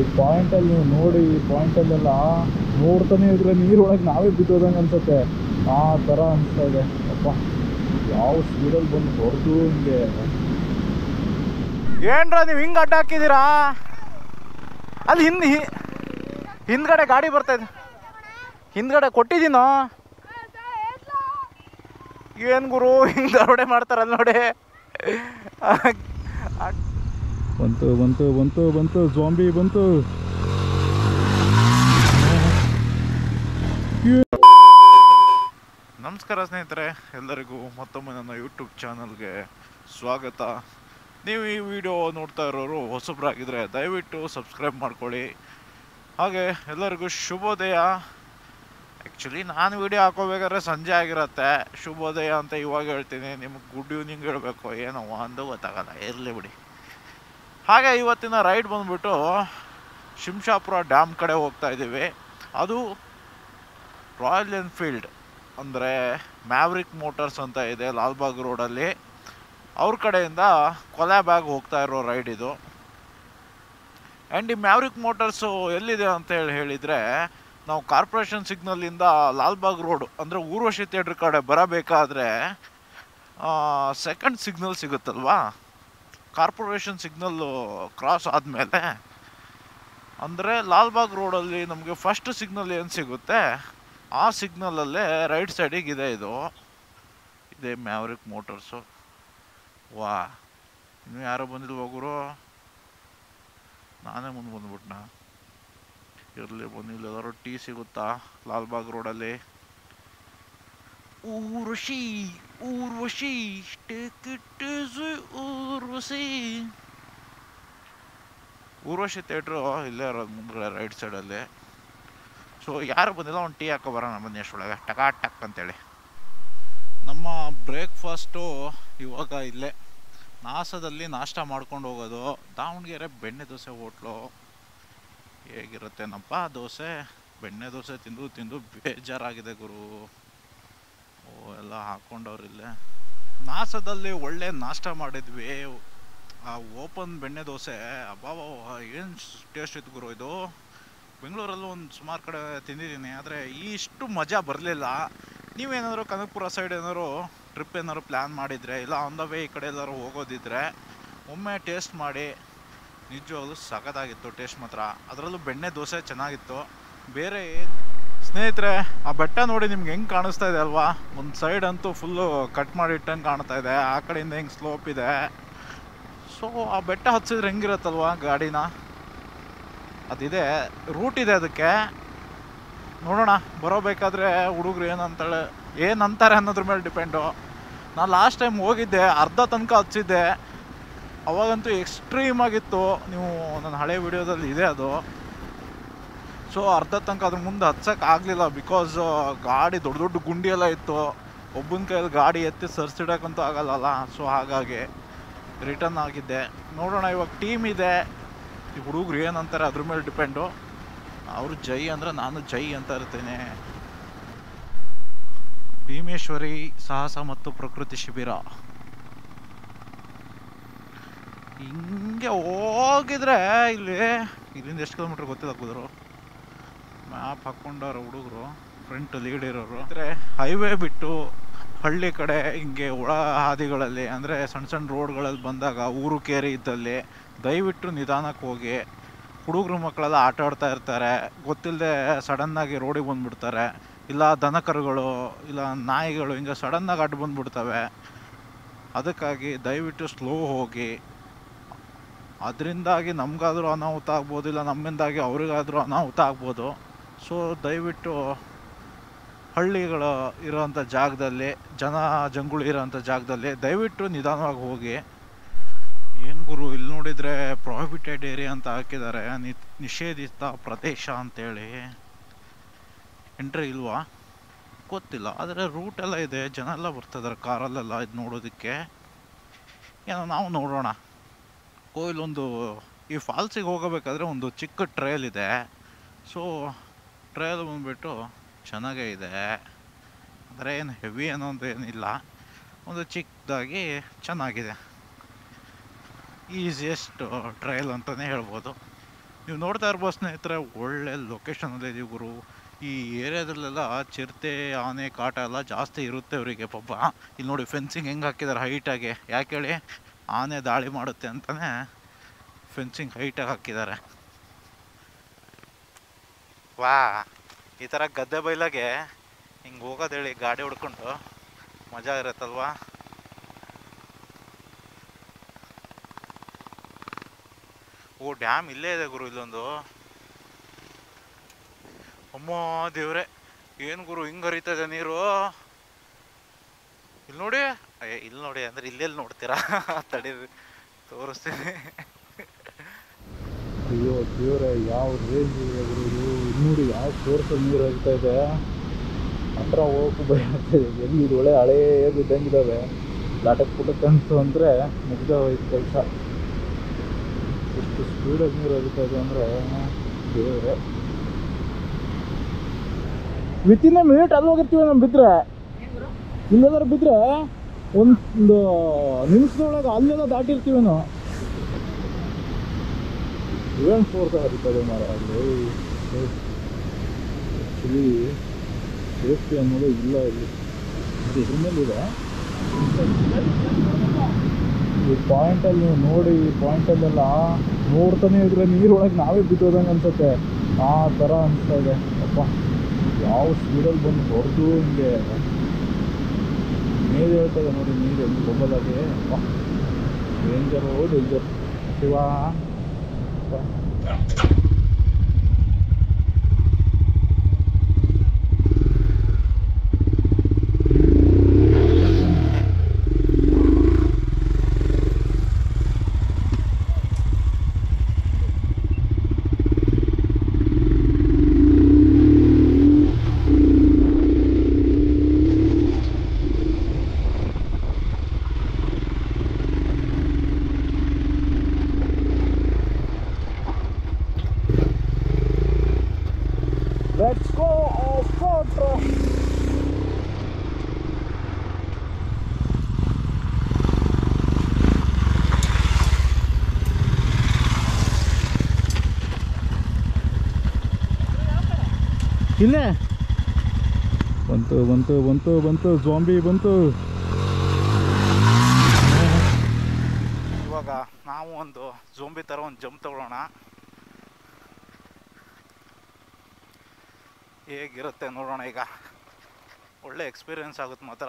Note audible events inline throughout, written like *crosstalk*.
ಈ ಪಾಯಿಂಟಲ್ಲಿ ನೀವು ನೋಡಿ, ಈ ಪಾಯಿಂಟಲ್ಲೆಲ್ಲ ನೋಡ್ತಾನೆ ಇದ್ರೆ ನೀರೊಳಗೆ ನಾವೇ ಬಿದ್ದೋದಂಗೆ ಅನ್ಸುತ್ತೆ. ಆ ಥರ ಅನಿಸ್ತಾ ಇದೆ. ಅಪ್ಪ, ಯಾವ ಸ್ಪೀಡಲ್ಲಿ ಬಂದು ಹೊಡೆದು ಹಿಂಗೆ? ಏನ್ರ ನೀವು ಹಿಂಗೆ ಅಡ್ಡ ಹಾಕಿದ್ದೀರಾ ಅಲ್ಲಿ ಹಿಂದ್ ಹಿಂದ್ಗಡೆ ಗಾಡಿ ಬರ್ತಾ ಇದೆ. ಹಿಂದ್ಗಡೆ ಕೊಟ್ಟಿದ್ದೀನೋ? ಏನು ಗುರು, ಹಿಂಗೆ ದರೋಡೆ ಮಾಡ್ತಾರಲ್ಲ ನೋಡಿ. ಬಂತು ಬಂತು ಬಂತು ಬಂತು ಜಾಂಬಿ ಬಂತು. ನಮಸ್ಕಾರ ಸ್ನೇಹಿತರೆ, ಎಲ್ಲರಿಗೂ ಮತ್ತೊಮ್ಮೆ ನನ್ನ ಯೂಟ್ಯೂಬ್ ಚಾನಲ್ಗೆ ಸ್ವಾಗತ. ನೀವು ಈ ವಿಡಿಯೋ ನೋಡ್ತಾ ಇರೋರು ಹೊಸಬ್ರಾಗಿದ್ರೆ ದಯವಿಟ್ಟು ಸಬ್ಸ್ಕ್ರೈಬ್ ಮಾಡ್ಕೊಳ್ಳಿ. ಹಾಗೆ ಎಲ್ಲರಿಗೂ ಶುಭೋದಯ. ಆ್ಯಕ್ಚುಲಿ ನಾನು ವಿಡಿಯೋ ಹಾಕೋಬೇಕಾದ್ರೆ ಸಂಜೆ ಆಗಿರತ್ತೆ. ಶುಭೋದಯ ಅಂತ ಇವಾಗ ಹೇಳ್ತೀನಿ. ನಿಮಗೆ ಗುಡ್ ಈವ್ನಿಂಗ್ ಹೇಳಬೇಕು. ಏನೋ ಒಂದು ಗೊತ್ತಾಗಲ್ಲ. ಇರಲಿ ಬಿಡಿ. ಹಾಗೆ ಇವತ್ತಿನ ರೈಡ್ ಬಂದ್ಬಿಟ್ಟು ಶಿಂಷಾಪುರ ಡ್ಯಾಮ್ ಕಡೆ ಹೋಗ್ತಾ ಇದ್ದೀವಿ. ಅದು ರಾಯಲ್ ಎನ್ಫೀಲ್ಡ್, ಅಂದರೆ ಮ್ಯಾವ್ರಿಕ್ ಮೋಟರ್ಸ್ ಅಂತ ಇದೆ ಲಾಲ್ಬಾಗ್ ರೋಡಲ್ಲಿ. ಅವ್ರ ಕಡೆಯಿಂದ ಕೊಲ್ಯಾಬಾಗ್ ಹೋಗ್ತಾ ಇರೋ ರೈಡ್ ಇದು. ಆ್ಯಂಡ್ ಈ ಮ್ಯಾವ್ರಿಕ್ ಮೋಟರ್ಸು ಎಲ್ಲಿದೆ ಅಂತ ಹೇಳಿ ಹೇಳಿದರೆ, ನಾವು ಕಾರ್ಪೊರೇಷನ್ ಸಿಗ್ನಲ್ಲಿಂದ ಲಾಲ್ಬಾಗ್ ರೋಡ್, ಅಂದರೆ ಊರ್ವಶಿ ಥಿಯೇಟ್ರ್ ಕಡೆ ಬರಬೇಕಾದ್ರೆ ಸೆಕೆಂಡ್ ಸಿಗ್ನಲ್ ಸಿಗುತ್ತಲ್ವಾ? ಕಾರ್ಪೊರೇಷನ್ ಸಿಗ್ನಲ್ಲು ಕ್ರಾಸ್ ಆದಮೇಲೆ, ಅಂದರೆ ಲಾಲ್ಬಾಗ್ ರೋಡಲ್ಲಿ ನಮಗೆ ಫಸ್ಟ್ ಸಿಗ್ನಲ್ ಏನು ಸಿಗುತ್ತೆ, ಆ ಸಿಗ್ನಲಲ್ಲೇ ರೈಟ್ ಸೈಡಿಗೆ ಇದೆ ಇದು. ಇದೆ ಮ್ಯಾವ್ರಿಕ್ ಮೋಟರ್ಸು ವಾ, ಇನ್ನೂ ಯಾರೋ ಬಂದಿಲ್ವ ಗುರು? ನಾನೇ ಮುಂದೆ ಬಂದ್ಬಿಟ್ನಾ? ಇರಲಿ ಬಂದಿಲ್ಲ ಎಲ್ಲರೂ ಟೀ ಸಿಗುತ್ತಾ ಲಾಲ್ಬಾಗ್ ರೋಡಲ್ಲಿ? Urvashi Urvashi take it Urvashi Urvashi theatre ಇಲ್ಲೇ ಇರೋದು ಮುಂದ್ಗಡೆ ರೈಟ್ ಸೈಡಲ್ಲಿ ಸೊ ಯಾರು ಬಂದಿಲ್ಲ ಒಂದು ಟೀ ಹಾಕೋ ಬರೋಣ ಬನ್ನಿ ಅಷ್ಟೊಳಗೆ ಟಕಾ ಟಕ್ ಅಂತೇಳಿ ನಮ್ಮ ಬ್ರೇಕ್ಫಾಸ್ಟು ಇವಾಗ ಇಲ್ಲೇ ನಾಸದಲ್ಲಿ ನಾಷ್ಟ ಮಾಡ್ಕೊಂಡು ಹೋಗೋದು ದಾವಣಗೆರೆ ಬೆಣ್ಣೆ ದೋಸೆ ಹೋಟ್ಲು ಹೇಗಿರುತ್ತೆನಪ್ಪ ದೋಸೆ ಬೆಣ್ಣೆ ದೋಸೆ ತಿಂದು ತಿಂದು ಬೇಜಾರಾಗಿದೆ ಗುರು ಎಲ್ಲ ಹಾಕ್ಕೊಂಡವ್ರಿಲ್ಲೇ ನಾಸದಲ್ಲಿ ಒಳ್ಳೆ ನಾಷ್ಟ ಮಾಡಿದ್ವಿ. ಆ ಓಪನ್ ಬೆಣ್ಣೆ ದೋಸೆ. ಅಬ್ಬಾವ ಏನು ಟೇಸ್ಟ್ ಇತ್ತು ಗುರು ಇದು? ಬೆಂಗಳೂರಲ್ಲೂ ಒಂದು ಸುಮಾರು ಕಡೆ ತಿಂದಿದ್ದೀನಿ, ಆದರೆ ಇಷ್ಟು ಮಜಾ ಬರಲಿಲ್ಲ. ನೀವೇನಾದರೂ ಕನಕಪುರ ಸೈಡ್ ಏನಾದ್ರು ಟ್ರಿಪ್ ಏನಾದ್ರು ಪ್ಲ್ಯಾನ್ ಮಾಡಿದರೆ, ಇಲ್ಲ ಆನ್ ದ ವೇ ಈ ಕಡೆ ಎಲ್ಲರೂ ಹೋಗೋದಿದ್ರೆ, ಒಮ್ಮೆ ಟೇಸ್ಟ್ ಮಾಡಿ. ನಿಜವಾಗ್ಲೂ ಸಖತ್ತಾಗಿತ್ತು ಟೇಸ್ಟ್ ಮಾತ್ರ. ಅದರಲ್ಲೂ ಬೆಣ್ಣೆ ದೋಸೆ ಚೆನ್ನಾಗಿತ್ತು. ಬೇರೆ ಸ್ನೇಹಿತರೆ ಆ ಬೆಟ್ಟ ನೋಡಿ ನಿಮ್ಗೆ ಹೆಂಗೆ ಕಾಣಿಸ್ತಾ ಇದೆ ಅಲ್ವಾ? ಒಂದು ಸೈಡ್ ಅಂತೂ ಫುಲ್ಲು ಕಟ್ ಮಾಡಿ ಇಟ್ಟಂಗೆ ಕಾಣ್ತಾ ಇದೆ. ಆ ಕಡೆಯಿಂದ ಹೆಂಗೆ ಸ್ಲೋಪ್ ಇದೆ. ಸೊ ಆ ಬೆಟ್ಟ ಹಚ್ಚಿದ್ರೆ ಹೆಂಗಿರುತ್ತಲ್ವಾ ಗಾಡಿನ? ಅದಿದೆ. ರೂಟ್ ಇದೆ ಅದಕ್ಕೆ. ನೋಡೋಣ ಬರೋಬೇಕಾದ್ರೆ ಹುಡುಗರು ಏನಂತಾಳೆ, ಏನಂತಾರೆ ಅನ್ನೋದ್ರ ಮೇಲೆ ಡಿಪೆಂಡು ನಾನು ಲಾಸ್ಟ್ ಟೈಮ್ ಹೋಗಿದ್ದೆ, ಅರ್ಧ ತನಕ ಹಚ್ಚಿದ್ದೆ ಅವಾಗಂತೂ ಎಕ್ಸ್ಟ್ರೀಮ್ ಆಗಿತ್ತು. ನೀವು, ನನ್ನ ಹಳೆ ವಿಡಿಯೋದಲ್ಲಿ ಇದೆ ಅದು. ಸೊ ಅರ್ಧ ತನಕ ಅದ್ರ ಮುಂದೆ ಹಚ್ಚಕ್ಕೆ ಆಗಲಿಲ್ಲ ಬಿಕಾಸ್ ಗಾಡಿ ದೊಡ್ಡ ದೊಡ್ಡ ಗುಂಡಿ ಎಲ್ಲ ಇತ್ತು. ಒಬ್ಬನ ಕೈಯಲ್ಲಿ ಗಾಡಿ ಎತ್ತಿ ಸರ್ಸಿಡೋಕ್ಕಂತೂ ಆಗಲ್ಲಲ್ಲ. ಸೊ ಹಾಗಾಗಿ ರಿಟರ್ನ್ ಆಗಿದ್ದೆ. ನೋಡೋಣ, ಇವಾಗ ಟೀಮ್ ಇದೆ. ಈ ಹುಡುಗರು ಏನಂತಾರೆ ಅದ್ರ ಮೇಲೆ ಡಿಪೆಂಡು ಅವರು ಜೈ ಅಂದರೆ ನಾನು ಜೈ ಅಂತ ಇರ್ತೇನೆ. ಭೀಮೇಶ್ವರಿ ಸಾಹಸ ಮತ್ತು ಪ್ರಕೃತಿ ಶಿಬಿರ. ಹಿಂಗೆ ಹೋಗಿದ್ರೆ ಇಲ್ಲಿ, ಇಲ್ಲಿಂದ ಎಷ್ಟು ಕಿಲೋಮೀಟ್ರ್ ಗೊತ್ತಿಲ್ಲ ಕುದ್ರು? ಮ್ಯಾಪ್ ಹಾಕ್ಕೊಂಡವ್ರ ಹುಡುಗರು ಫ್ರಂಟ್ ಲೀಡ್ ಇರೋರು. ಅಂದರೆ ಹೈವೇ ಬಿಟ್ಟು ಹಳ್ಳಿ ಕಡೆ ಹಿಂಗೆ ಒಳ ಹಾದಿಗಳಲ್ಲಿ, ಅಂದರೆ ಸಣ್ಣ ಸಣ್ಣ ರೋಡ್ಗಳಲ್ಲಿ ಬಂದಾಗ ಊರು ಕೇರಿ ಇದ್ದಲ್ಲಿ ದಯವಿಟ್ಟು ನಿಧಾನಕ್ಕೆ ಹೋಗಿ. ಹುಡುಗರು ಮಕ್ಕಳೆಲ್ಲ ಆಟ ಆಡ್ತಾ ಇರ್ತಾರೆ. ಗೊತ್ತಿಲ್ಲದೆ ಸಡನ್ನಾಗಿ ರೋಡಿಗೆ ಬಂದ್ಬಿಡ್ತಾರೆ. ಇಲ್ಲ ದನಕರುಗಳು, ಇಲ್ಲ ನಾಯಿಗಳು ಹಿಂಗೆ ಸಡನ್ನಾಗಿ ಅಡ್ಡ ಬಂದ್ಬಿಡ್ತವೆ. ಅದಕ್ಕಾಗಿ ದಯವಿಟ್ಟು ಸ್ಲೋ ಹೋಗಿ. ಅದರಿಂದಾಗಿ ನಮಗಾದರೂ ಅನಾಹುತ ಆಗ್ಬೋದು, ಇಲ್ಲ ನಮ್ಮಿಂದಾಗಿ ಅವ್ರಿಗಾದರೂ ಅನಾಹುತ ಆಗ್ಬೋದು. ಸೊ ದಯವಿಟ್ಟು ಹಳ್ಳಿಗಳು ಇರೋವಂಥ ಜಾಗದಲ್ಲಿ, ಜನ ಜಂಗುಳಿ ಇರೋವಂಥ ಜಾಗದಲ್ಲಿ ದಯವಿಟ್ಟು ನಿಧಾನವಾಗಿ ಹೋಗಿ. ಏನು ಗುರು ಇಲ್ಲಿ ನೋಡಿದರೆ ಪ್ರಾಹಿಬಿಟೆಡ್ ಏರಿಯಾ ಅಂತ ಹಾಕಿದ್ದಾರೆ. ನಿ, ನಿಷೇಧಿತ ಪ್ರದೇಶ ಅಂತೇಳಿ. ಎಂಟ್ರಿ ಇಲ್ವಾ? ಗೊತ್ತಿಲ್ಲ. ಆದರೆ ರೂಟ್ ಎಲ್ಲ ಇದೆ. ಜನ ಎಲ್ಲ ಬರ್ತಿದ್ದಾರೆ ಕಾರಲ್ಲೆಲ್ಲ ಇದು ನೋಡೋದಕ್ಕೆ. ಏನೋ ನಾವು ನೋಡೋಣ. ಕೋಯಿಲೊಂದು, ಈ ಫಾಲ್ಸಿಗೆ ಹೋಗಬೇಕಾದ್ರೆ ಒಂದು ಚಿಕ್ಕ ಟ್ರೈಲ್ ಇದೆ. ಸೊ ಟ್ರೈಲ್ ಬಂದುಬಿಟ್ಟು ಚೆನ್ನಾಗೇ ಇದೆ. ಅಂದರೆ ಏನು ಹೆವಿ ಅನ್ನೋದು ಏನಿಲ್ಲ. ಒಂದು ಚಿಕ್ಕದಾಗಿ ಚೆನ್ನಾಗಿದೆ. ಈಸಿಯೆಸ್ಟ್ ಟ್ರಯಲ್ ಅಂತಲೇ ಹೇಳ್ಬೋದು. ನೀವು ನೋಡ್ತಾ ಇರ್ಬೋದು ಸ್ನೇಹಿತರೆ, ಒಳ್ಳೆ ಲೊಕೇಶನಲ್ಲಿ ಇದೀವಿ ಗುರು. ಈ ಏರಿಯಾದಲ್ಲೆಲ್ಲ ಚಿರತೆ, ಆನೆ, ಕಾಟ ಎಲ್ಲ ಜಾಸ್ತಿ ಇರುತ್ತೆ ಅವರಿಗೆ ಪಾಪ. ಇಲ್ಲಿ ನೋಡಿ ಫೆನ್ಸಿಂಗ್ ಹೆಂಗೆ ಹಾಕಿದ್ದಾರೆ ಹೈಟಾಗಿ ಯಾಕೆ ಹೇಳಿ? ಆನೆ ದಾಳಿ ಮಾಡುತ್ತೆ ಅಂತಲೇ ಫೆನ್ಸಿಂಗ್ ಹೈಟಾಗಿ ಹಾಕಿದ್ದಾರೆ ವಾ, ಈ ಥರ ಗದ್ದೆ ಬೈಲಾಗೆ ಹಿಂಗೆ ಹೋಗೋದು ಹೇಳಿ ಗಾಡಿ ಹೊಡ್ಕೊಂಡು. ಮಜಾ ಇರುತ್ತಲ್ವಾ? ಓ, ಡ್ಯಾಮ್ ಇಲ್ಲೇ ಇದೆ ಗುರು ಇಲ್ಲೊಂದು. ಅಮ್ಮ ದೇವ್ರೆ, ಏನು ಗುರು ಹಿಂಗೆ ಹರಿತದೆ ನೀರು? ಇಲ್ಲಿ ನೋಡಿ ಅಯ್ಯ ಇಲ್ಲಿ ನೋಡಿ ಅಂದ್ರೆ ಇಲ್ಲೆಲ್ಲಿ ನೋಡ್ತೀರಾ? *laughs* ತಡೀರಿ, ತೋರಿಸ್ತೀನಿ. ಅಯ್ಯೋ ದೇವ್ರೆ, ಯಾವ ರೇಂಜ್ ಇದೆ ಗುರು ನೋಡಿ ಯಾವ ಫೋರ್ಸಲ್ಲಿ ನೀರು ಹೋಗ್ತಾ ಇದೆ? ಹತ್ರ ಹೋಗೋಕ್ಕೂ ಭಯ ಆಗ್ತದೆ. ಎಲ್ಲಿ ಇದು ಒಳ್ಳೆ ಹಳೇ ಇದ್ದಂಗಿದ್ದಾವೆ ಲಾಟಕ್ ಪುಟಕ್ ಅನ್ಸು ಅಂದರೆ ಮುಗ್ದ ಹೋಯ್ತು ಕೆಲಸ ಎಷ್ಟು ಸ್ಪೀಡಾಗಿ ನೀರು ಹೋಗ್ತಾ ಇದೆ ಅಂದರೆ ದೇವ್ರೆ. ಇನ್ ಎ ಮಿನಿಟ್ ಅಲ್ಲಿ ಹೋಗಿರ್ತೀವಿ ನಮ್ಮ ಬಿದ್ದರೆ ಇಲ್ಲದಾರು ಬಿದ್ದರೆ ಒಂದು ನಿಮಿಷದೊಳಗೆ ಅಲ್ಲೆಲ್ಲ ದಾಟಿರ್ತೀವಿ ನಾವು. ಇವೆಂಟ್ ಫೋರ್ಸ್ ಆಗುತ್ತದೆ ಮರ ಆ್ಯಕ್ಚುಲಿ ಸೇಫ್ಟಿ ಅನ್ನೋದು ಇಲ್ಲ ಇಲ್ಲಿ. ಇದು ಇದ್ರ ಮೇಲಿದೆ ಈ ಪಾಯಿಂಟಲ್ಲಿ ನೀವು ನೋಡಿ, ಈ ಪಾಯಿಂಟಲ್ಲೆಲ್ಲ ನೋಡ್ತಾನೆ ಇದ್ರೆ ನೀರೊಳಗೆ ನಾವೇ ಬಿದ್ದೋದಂಗೆ ಅನ್ಸುತ್ತೆ. ಆ ಥರ ಅನಿಸ್ತಾ ಇದೆ. ಅಪ್ಪ, ಯಾವ ಸ್ಪೀಡಲ್ಲಿ ಬಂದು ಹೊಡೆದು ಹಿಂಗೆ ನೀರು ಹೇಳ್ತದೆ ನೋಡಿ ನೀರು ಎಲ್ಲಿ ಹೋಗೋದಾಗೆ ಅಪ್ಪ ಡೇಂಜರು ಡೇಂಜರ್ ಶಿವ. ಇಲ್ಲೇ. ಬಂತು ಬಂತು ಬಂತು ಬಂತು ಜಾಂಬಿ ಬಂತು. ಇವಾಗ ನಾವು ಒಂದು ಜೋಂಬಿ ಥರ ಒಂದು ಜಂಪ್ ತಗೊಳ್ಳೋಣ. ಹೇಗಿರುತ್ತೆ ನೋಡೋಣ ಈಗ. ಒಳ್ಳೆ ಎಕ್ಸ್ಪೀರಿಯನ್ಸ್ ಆಗುತ್ತೆ ಮಾತ್ರ.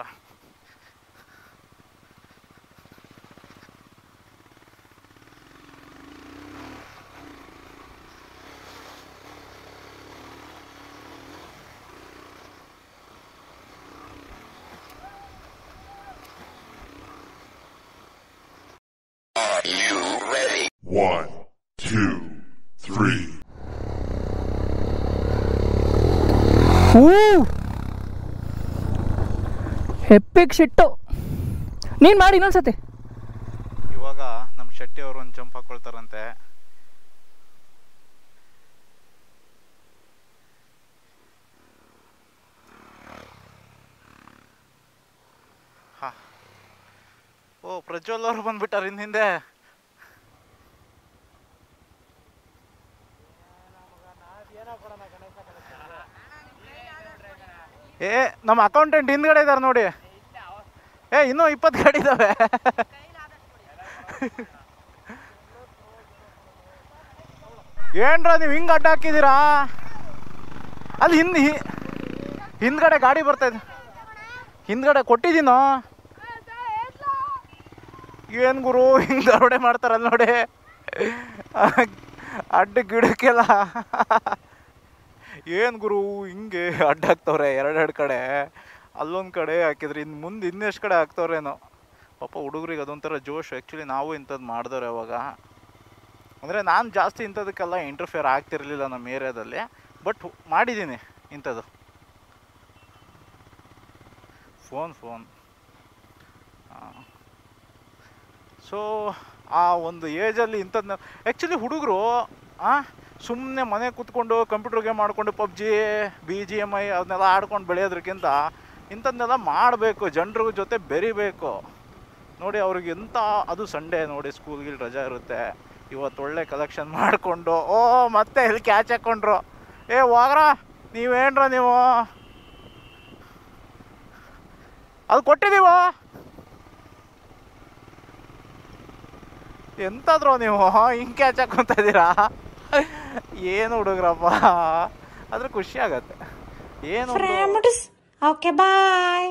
ಹೆಪ್ಪಿಗೆ ಶಿಟ್ಟು. ನೀನು ಮಾಡಿ ಇನ್ನೊಂದ್ಸತಿ ಇವಾಗ ನಮ್ಮ ಶೆಟ್ಟಿ ಅವರು ಒಂದು ಜಂಪ್ ಹಾಕೊಳ್ತಾರಂತೆ. ಹಾ. ಓ ಪ್ರಜ್ವಲ್ ಅವರು ಬಂದ್ಬಿಟ್ಟಾರ ಹಿಂದೆ. ಏ, ನಮ್ಮ ಅಕೌಂಟೆಂಟ್ ಹಿಂದ್ಗಡೆ ಇದಾರೆ ನೋಡಿ. ಏ, ಇನ್ನೂ ಇಪ್ಪತ್ತು ಗಾಡಿ ಇದಾವೆ. ಏನ್ರ ನೀವು ಹಿಂಗೆ ಅಡ್ಡ ಹಾಕಿದ್ದೀರಾ ಅಲ್ಲಿ ಹಿಂದ್ ಹಿಂದ್ಗಡೆ ಗಾಡಿ ಬರ್ತಾ ಇದೆ. ಹಿಂದ್ಗಡೆ ಕೊಟ್ಟಿದ್ದೀನೋ? ಏನ್ ಗುರು, ಹಿಂಗೆ ದರೋಡೆ ಮಾಡ್ತಾರಲ್ಲ ನೋಡಿ. ಅಡ್ಡ ಗಿಡಕ್ಕೆಲ್ಲ. ಏನ್ ಗುರು, ಹಿಂಗೆ ಅಡ್ಡ ಹಾಕ್ತವ್ರೆ ಎರಡೆರಡು ಕಡೆ. ಅಲ್ಲೊಂದು ಕಡೆ ಹಾಕಿದ್ರೆ ಇನ್ನು ಮುಂದೆ ಇನ್ನೆಷ್ಟು ಕಡೆ ಹಾಕ್ತವ್ರೇನೋ. ಪಾಪ ಹುಡುಗರಿಗೆ ಅದೊಂಥರ ಜೋಶ್. ಆ್ಯಕ್ಚುಲಿ ನಾವು ಇಂಥದ್ದು ಮಾಡಿದವ್ರೆ ಅವಾಗ. ಅಂದರೆ ನಾನು ಜಾಸ್ತಿ ಇಂಥದಕ್ಕೆಲ್ಲ ಇಂಟರ್ಫಿಯರ್ ಆಗ್ತಿರಲಿಲ್ಲ ನಮ್ಮ ಏರಿಯಾದಲ್ಲಿ ಬಟ್ ಮಾಡಿದ್ದೀನಿ ಇಂಥದ್ದು. ಫೋನ್ ಫೋನ್ ಸೊ ಆ ಒಂದು ಏಜಲ್ಲಿ ಇಂಥದ್ದನ್ನ ಆ್ಯಕ್ಚುಲಿ ಹುಡುಗರು ಸುಮ್ಮನೆ ಮನೆ ಕೂತ್ಕೊಂಡು ಕಂಪ್ಯೂಟರ್ ಗೇಮ್ ಆಡ್ಕೊಂಡು PUBG B G M I ಅದನ್ನೆಲ್ಲ ಆಡ್ಕೊಂಡು ಬೆಳೆಯೋದ್ರಕ್ಕಿಂತ ಇಂಥದ್ದನ್ನೆಲ್ಲ ಮಾಡಬೇಕು ಜನರ ಜೊತೆ ಬೆರಿಬೇಕು. ನೋಡಿ ಅವ್ರಿಗೆ ಎಂಥ ಅದು ಸಂಡೇ ನೋಡಿ ಸ್ಕೂಲ್ಗೆ ರಜಾ ಇರುತ್ತೆ. ಇವತ್ತು ಒಳ್ಳೆ ಕಲೆಕ್ಷನ್ ಮಾಡಿಕೊಂಡು, ಓ, ಮತ್ತೆ ಇಲ್ಲಿ ಕ್ಯಾಚ್ ಹಾಕ್ಕೊಂಡ್ರು ಏ ಹೋಗ್ರ ನೀವೇನ್ರ ನೀವು? ಅದು ಕೊಟ್ಟಿದ್ದೀವ? ಎಂತಾದ್ರು ನೀವು ಹಿಂಗೆ ಕ್ಯಾಚ್ ಹಾಕೊಂತ ಇದ್ದೀರಾ? ಏನು ಹುಡುಗ್ರಪ್ಪ? ಆದ್ರೆ ಖುಷಿ ಆಗತ್ತೆ. ಏನು ಓಕೆ ಬಾಯ್.